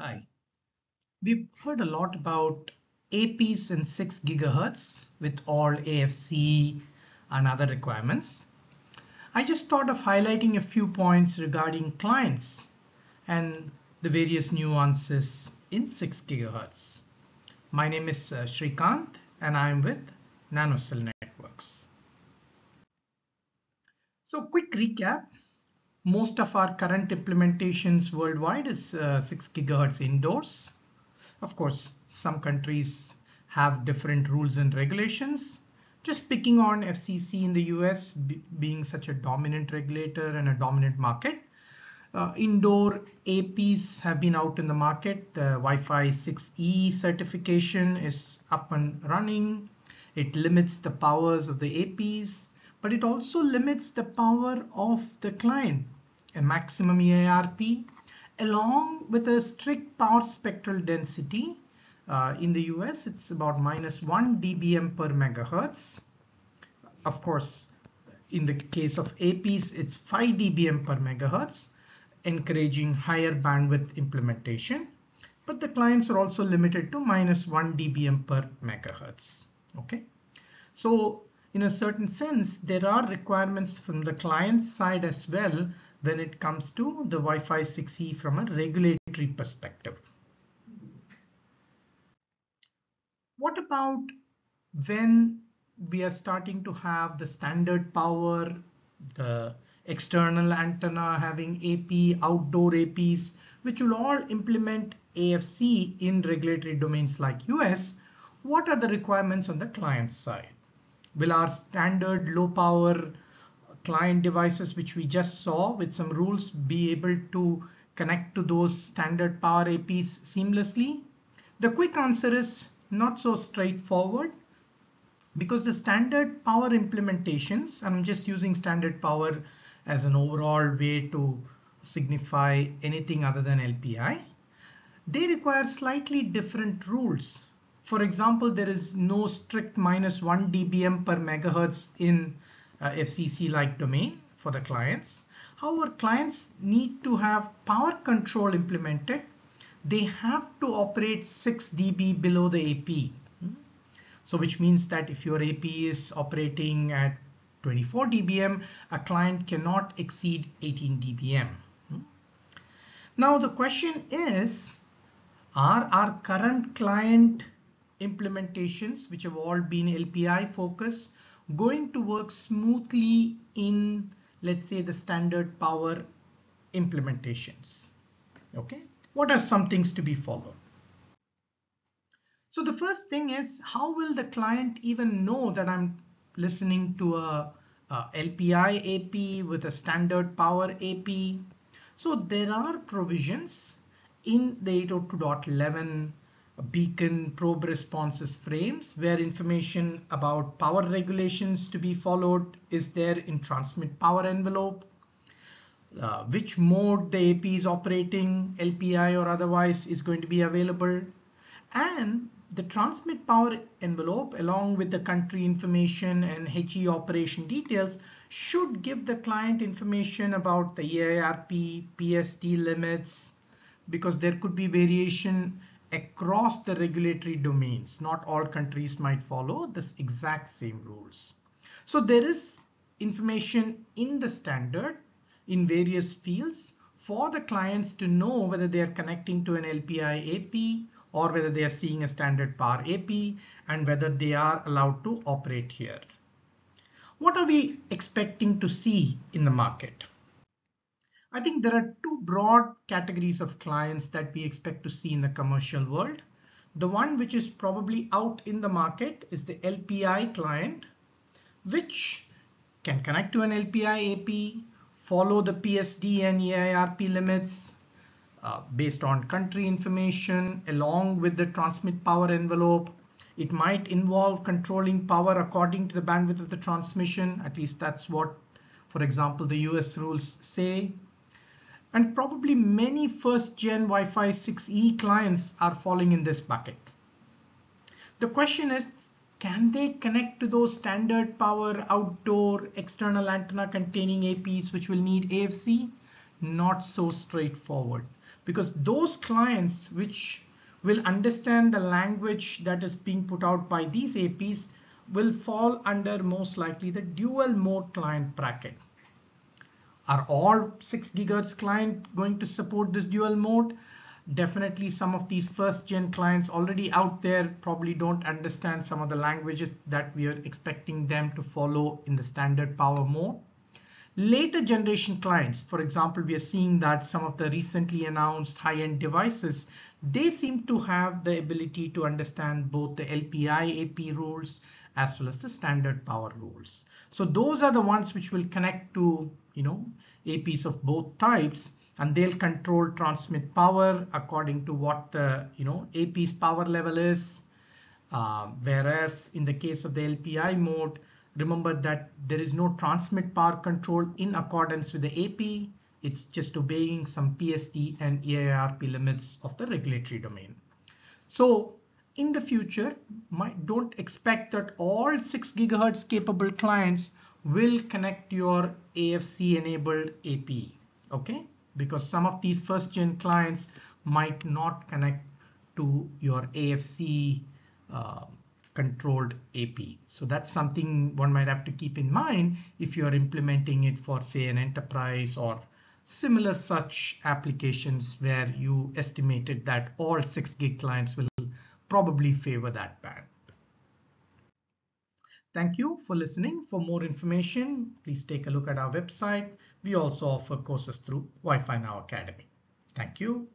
Hi. We've heard a lot about APs and 6 gigahertz with all AFC and other requirements. I just thought of highlighting a few points regarding clients and the various nuances in 6 gigahertz. My name is uh, Srikanth and I'm with NanoCell Networks. So quick recap, most of our current implementations worldwide is uh, 6 gigahertz indoors. Of course, some countries have different rules and regulations. Just picking on FCC in the US being such a dominant regulator and a dominant market. Uh, indoor APs have been out in the market. The Wi-Fi 6E certification is up and running. It limits the powers of the APs, but it also limits the power of the client a maximum EIRP, along with a strict power spectral density. Uh, in the US, it's about minus 1 dBm per megahertz. Of course, in the case of APs, it's 5 dBm per megahertz, encouraging higher bandwidth implementation. But the clients are also limited to minus 1 dBm per megahertz. Okay, so in a certain sense, there are requirements from the client side as well when it comes to the Wi-Fi 6E from a regulatory perspective. What about when we are starting to have the standard power, the external antenna having AP, outdoor APs, which will all implement AFC in regulatory domains like US, what are the requirements on the client side? Will our standard low power client devices, which we just saw with some rules, be able to connect to those standard power APs seamlessly? The quick answer is not so straightforward because the standard power implementations, I'm just using standard power as an overall way to signify anything other than LPI, they require slightly different rules. For example, there is no strict minus 1 dBm per megahertz in uh, FCC-like domain for the clients. However, clients need to have power control implemented. They have to operate 6 dB below the AP. So which means that if your AP is operating at 24 dBm, a client cannot exceed 18 dBm. Now the question is, are our current client implementations, which have all been LPI focused, going to work smoothly in, let's say, the standard power implementations. Okay, what are some things to be followed? So the first thing is how will the client even know that I'm listening to a, a LPI AP with a standard power AP? So there are provisions in the 802.11 beacon probe responses frames where information about power regulations to be followed is there in transmit power envelope, uh, which mode the AP is operating, LPI or otherwise is going to be available. And the transmit power envelope along with the country information and HE operation details should give the client information about the EIRP, PSD limits, because there could be variation across the regulatory domains. Not all countries might follow this exact same rules. So there is information in the standard in various fields for the clients to know whether they are connecting to an LPI AP or whether they are seeing a standard power AP and whether they are allowed to operate here. What are we expecting to see in the market? I think there are two broad categories of clients that we expect to see in the commercial world. The one which is probably out in the market is the LPI client, which can connect to an LPI AP, follow the PSD and EIRP limits uh, based on country information along with the transmit power envelope. It might involve controlling power according to the bandwidth of the transmission. At least that's what, for example, the US rules say and probably many first gen Wi-Fi 6E clients are falling in this bucket. The question is, can they connect to those standard power outdoor external antenna containing APs which will need AFC? Not so straightforward because those clients which will understand the language that is being put out by these APs will fall under most likely the dual mode client bracket. Are all 6 gigahertz client going to support this dual mode? Definitely some of these first gen clients already out there probably don't understand some of the languages that we are expecting them to follow in the standard power mode. Later generation clients, for example, we are seeing that some of the recently announced high-end devices, they seem to have the ability to understand both the LPI AP rules as well as the standard power rules. So those are the ones which will connect to, you know, APs of both types and they'll control transmit power according to what the, you know, AP's power level is. Uh, whereas in the case of the LPI mode, Remember that there is no transmit power control in accordance with the AP. It's just obeying some PSD and EIRP limits of the regulatory domain. So in the future, don't expect that all 6 gigahertz capable clients will connect your AFC enabled AP. Okay, because some of these first gen clients might not connect to your AFC uh, controlled AP. So that's something one might have to keep in mind if you are implementing it for say an enterprise or similar such applications where you estimated that all 6 gig clients will probably favor that band. Thank you for listening. For more information, please take a look at our website. We also offer courses through Wi-Fi Now Academy. Thank you.